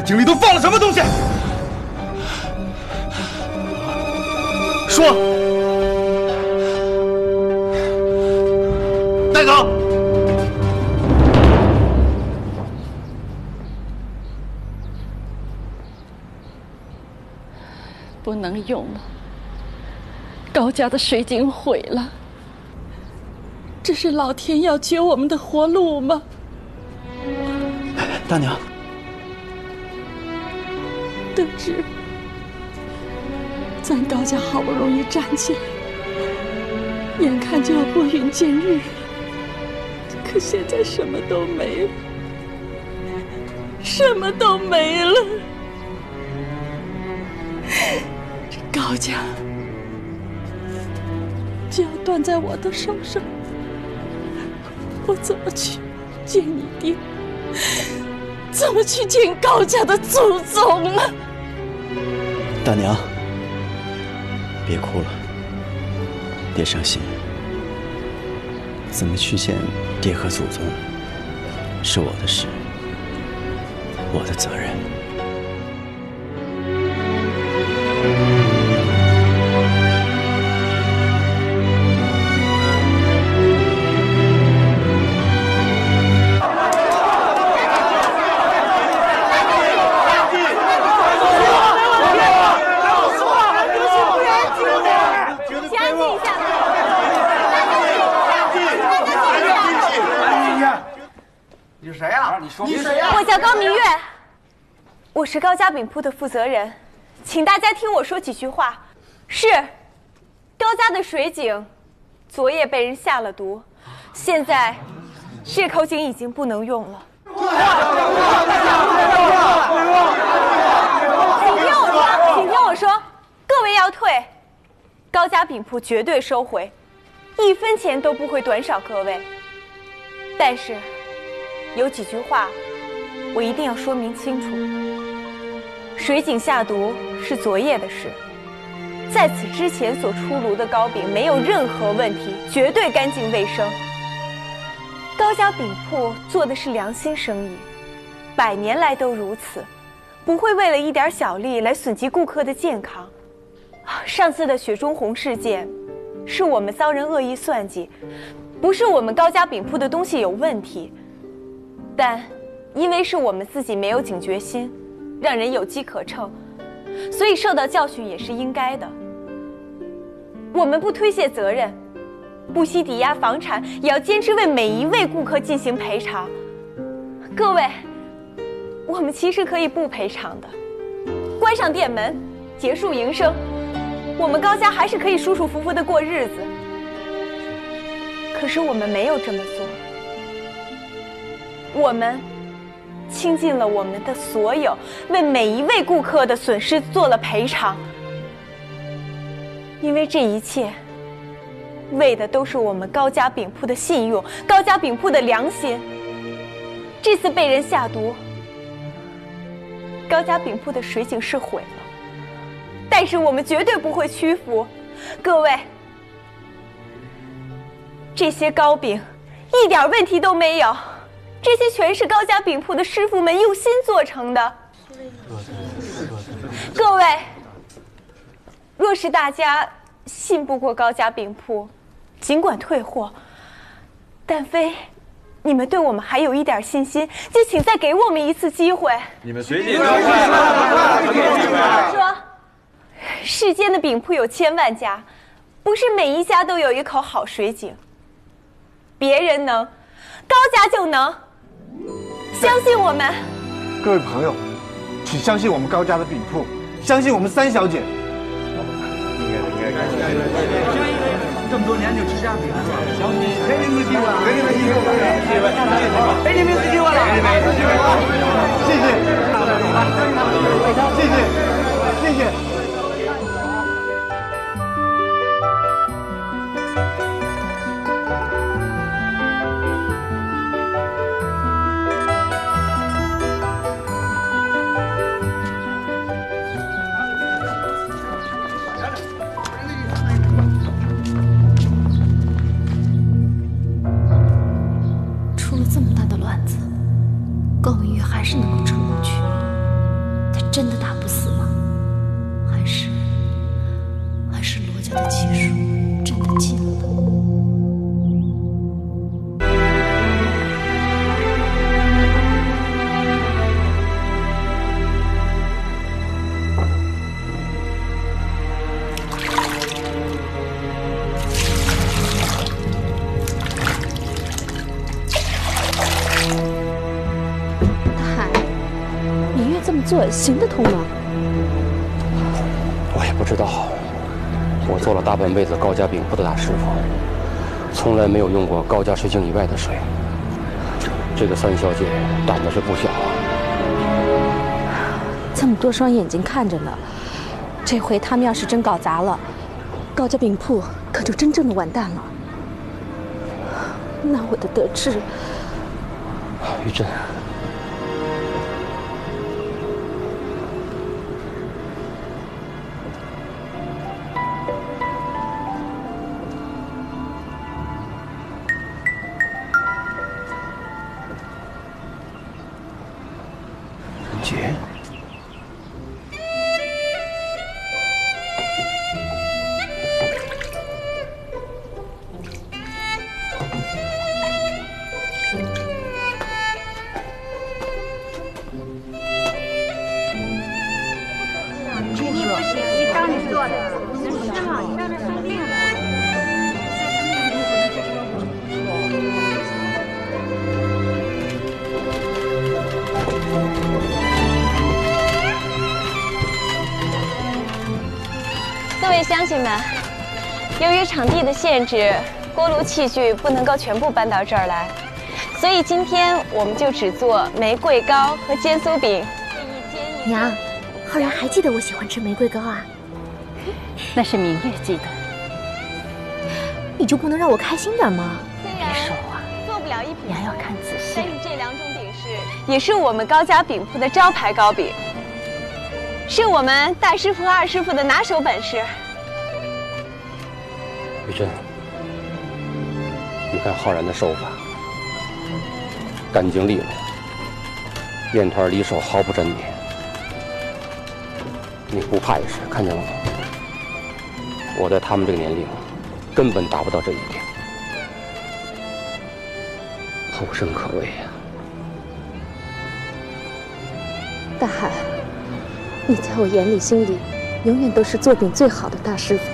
井里都放了什么东西？说，带走。不能用了，高家的水井毁了，这是老天要绝我们的活路吗？大娘，得知咱高家好不容易站起来，眼看就要拨云见日了，可现在什么都没了，什么都没了。这高家就要断在我的手上，我怎么去见你爹？怎么去见高家的祖宗啊？大娘，别哭了，别伤心。怎么去见爹和祖宗，是我的事，我的责任。你说你谁呀？我叫高明月，我是高家饼铺的负责人，请大家听我说几句话。是，高家的水井昨夜被人下了毒，现在这口井已经不能用了。请听我说，请听我说，各位要退，高家饼铺绝对收回，一分钱都不会短少各位。但是。有几句话，我一定要说明清楚。水井下毒是昨夜的事，在此之前所出炉的糕饼没有任何问题，绝对干净卫生。高家饼铺做的是良心生意，百年来都如此，不会为了一点小利来损及顾客的健康。上次的雪中红事件，是我们遭人恶意算计，不是我们高家饼铺的东西有问题。但，因为是我们自己没有警觉心，让人有机可乘，所以受到教训也是应该的。我们不推卸责任，不惜抵押房产，也要坚持为每一位顾客进行赔偿。各位，我们其实可以不赔偿的，关上店门，结束营生，我们高家还是可以舒舒服服的过日子。可是我们没有这么做。我们倾尽了我们的所有，为每一位顾客的损失做了赔偿。因为这一切，为的都是我们高家饼铺的信用，高家饼铺的良心。这次被人下毒，高家饼铺的水井是毁了，但是我们绝对不会屈服。各位，这些糕饼一点问题都没有。这些全是高家饼铺的师傅们用心做成的。各位，若是大家信不过高家饼铺，尽管退货；但非你们对我们还有一点信心，就请再给我们一次机会。你们随便说。说，世间的饼铺有千万家，不是每一家都有一口好水井。别人能，高家就能。相信我们，各位朋友，请相信我们高家的饼铺，相信我们三小姐。应该的，应该的。这么多年就吃家饼是吧？相信给你们机会，给你们机会，给你们机会了，给你们机会了，谢谢，谢谢，谢谢。高明玉还是能够撑过去。他真的打不死行得通吗？我也不知道，我做了大半辈子高家饼铺的大师傅，从来没有用过高家水井以外的水。这个三小姐胆子是不小啊！这么多双眼睛看着呢，这回他们要是真搞砸了，高家饼铺可就真正的完蛋了。那我的得志，玉珍，位乡亲们，由于场地的限制，锅炉器具不能够全部搬到这儿来，所以今天我们就只做玫瑰糕和煎酥饼。娘，浩然还记得我喜欢吃玫瑰糕啊？那是明月记得。你就不能让我开心点吗？虽然说啊，做不了一品娘要看仔细但是这两种饼是，也是我们高家饼铺的招牌糕饼，是我们大师傅和二师傅的拿手本事。朕，你看浩然的手法，干净利落，面团离手毫不沾黏。你不怕也是，看见了吗？我在他们这个年龄，根本达不到这一点，后生可畏呀、大海，你在我眼里、心里，永远都是做饼最好的大师傅，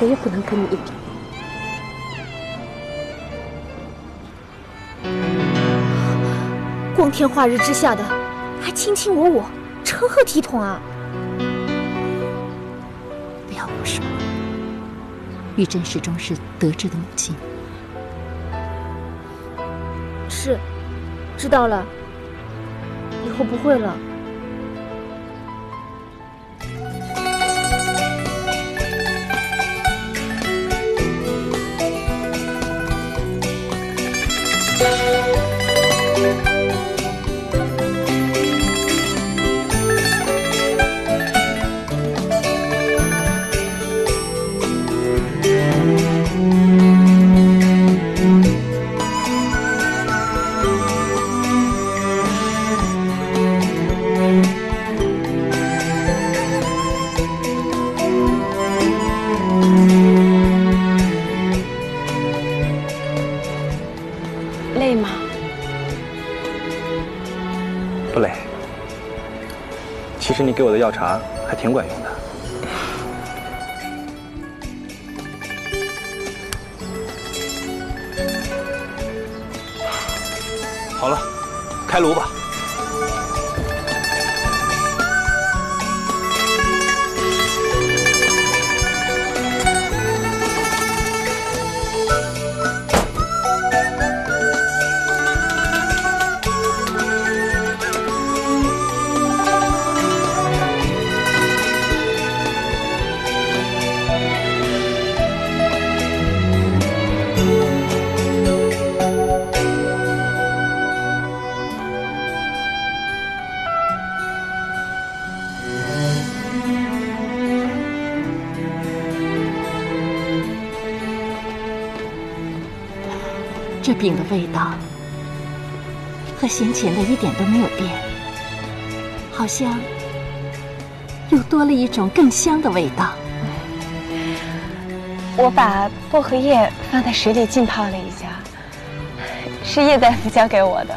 谁也不能跟你比。光天化日之下的，还卿卿我我，成何体统啊！不要胡说，玉珍始终是得志的母亲。是，知道了，以后不会了。你给我的药茶还挺管用的。好了，开炉吧。这饼的味道和先前的一点都没有变，好像又多了一种更香的味道。我把薄荷叶放在水里浸泡了一下，是叶大夫教给我的。